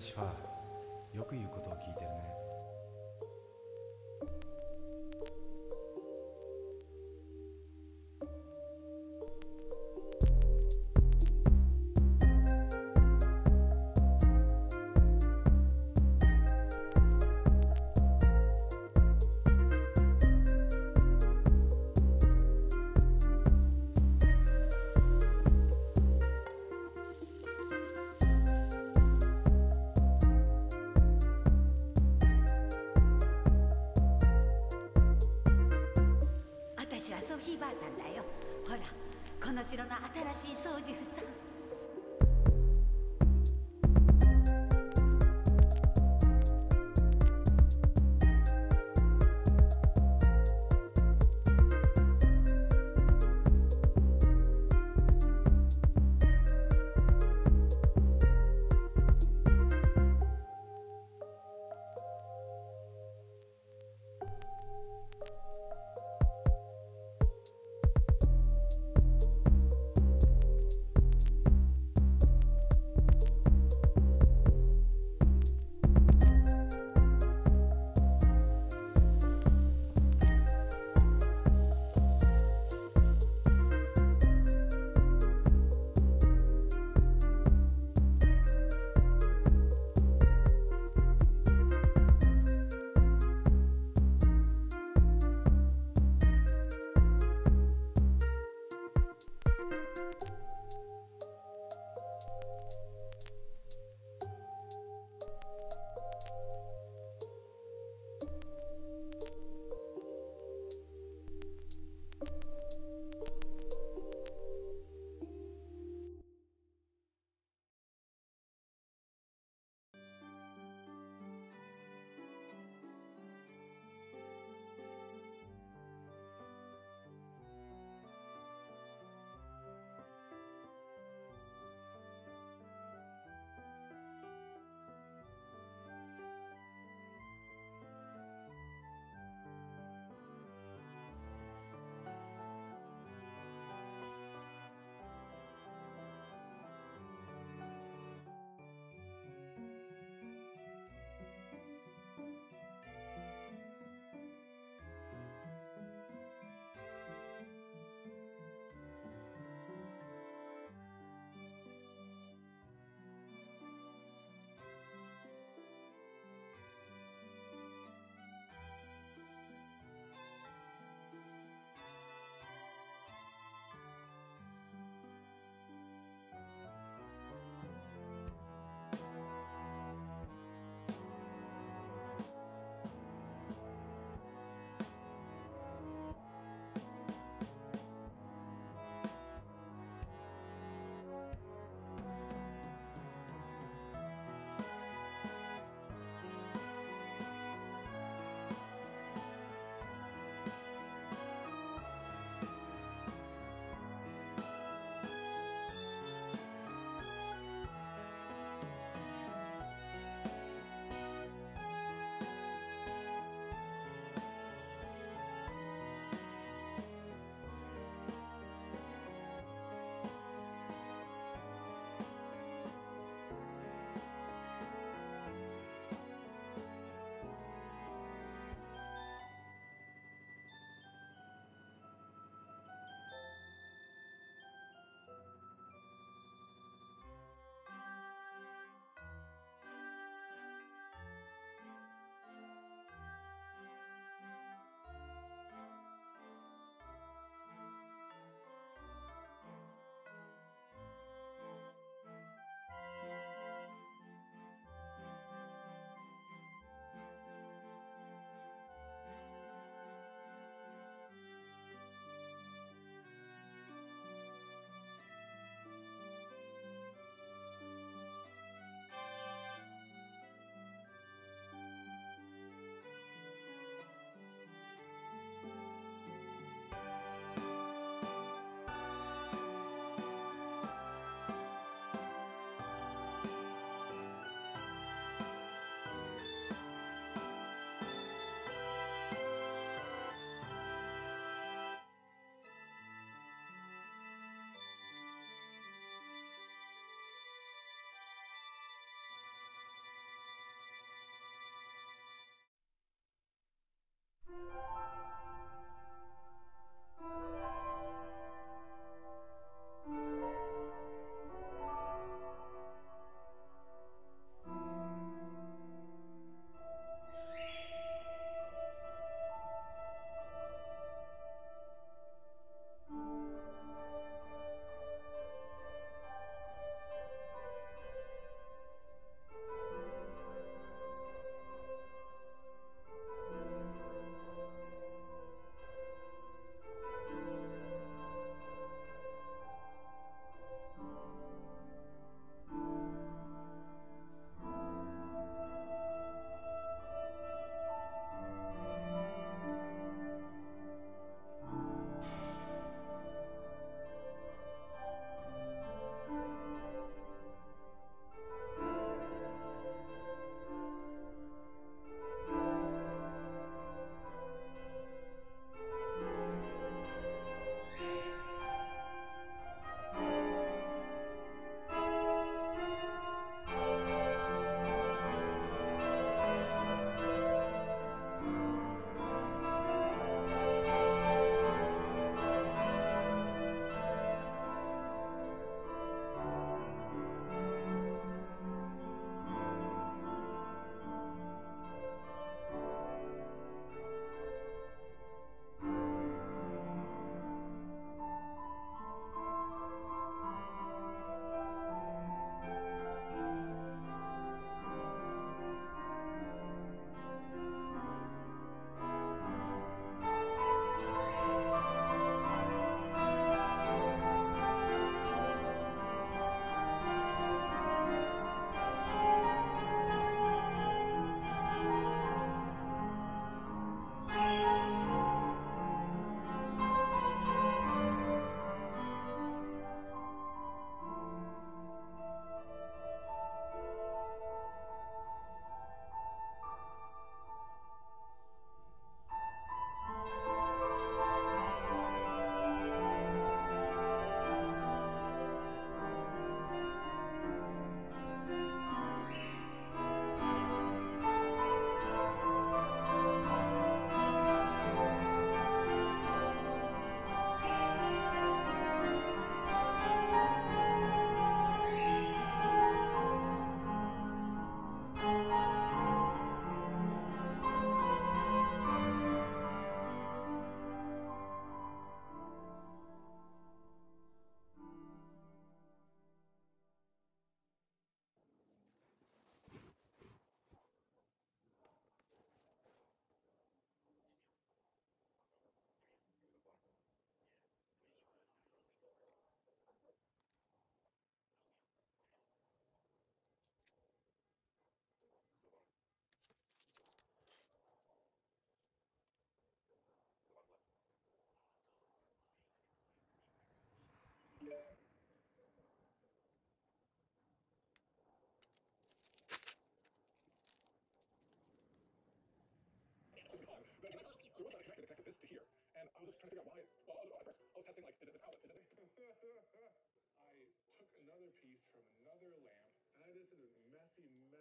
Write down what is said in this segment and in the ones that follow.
ルシファーよく言うことを聞いてるね。ばあさんだよ。ほらこの城の新しい掃除婦さん。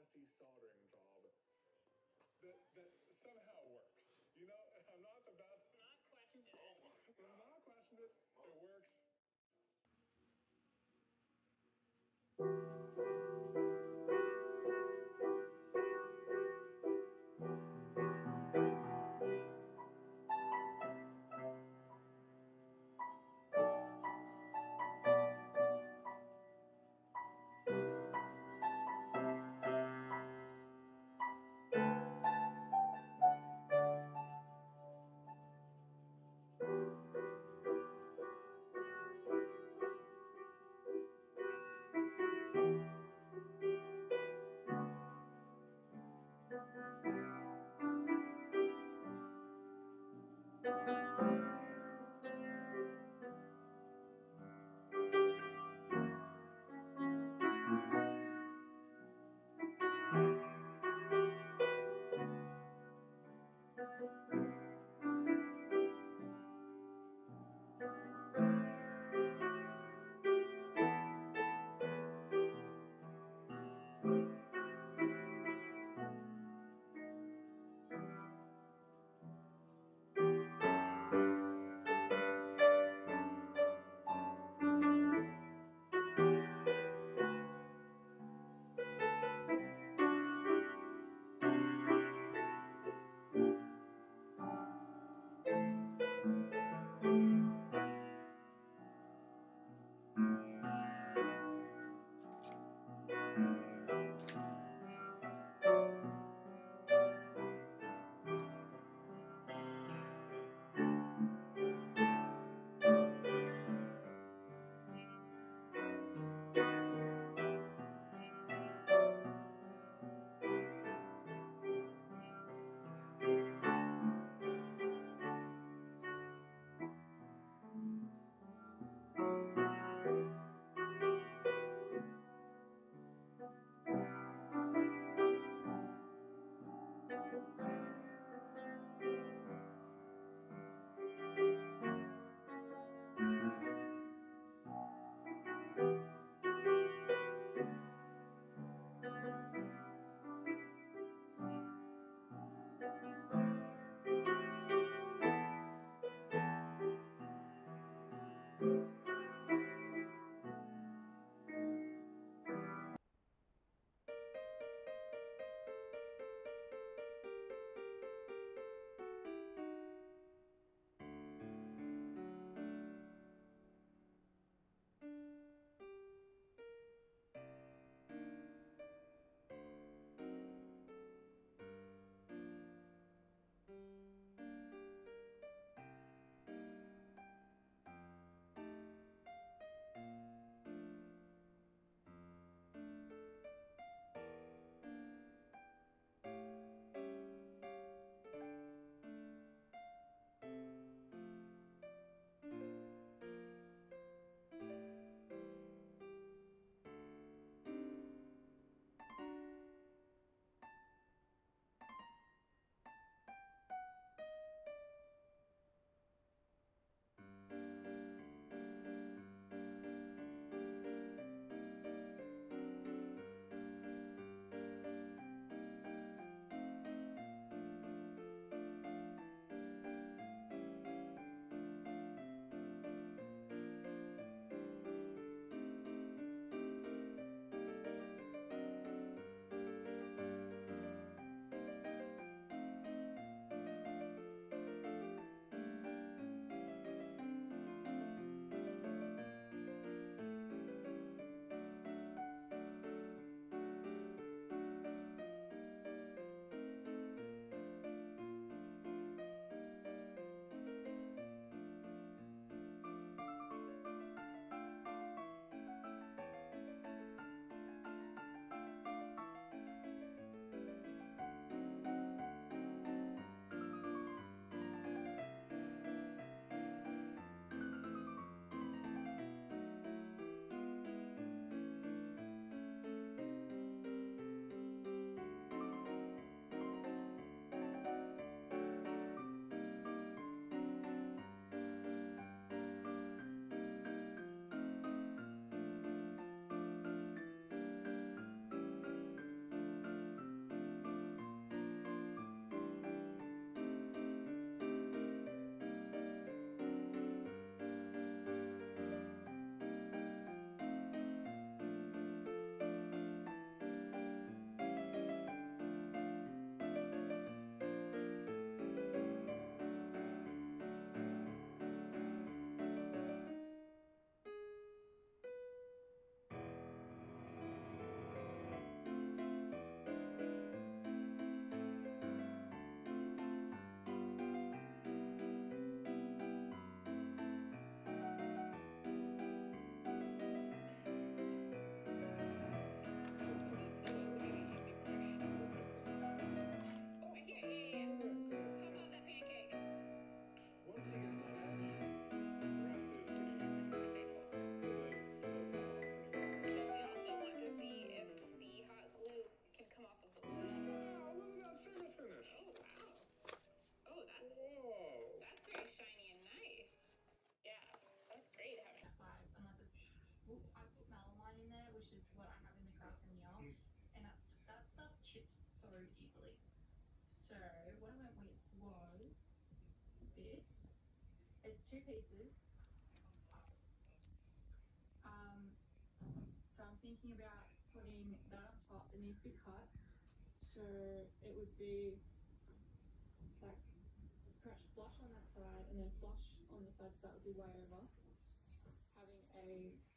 messy soldering job. That, that which is what I have in the craft now, and that, that stuff chips so easily. So what I went with was this. It's two pieces. Um, so I'm thinking about putting that on top. It needs to be cut. So it would be like perhaps flush on that side and then flush on the side so that would be way over. Having a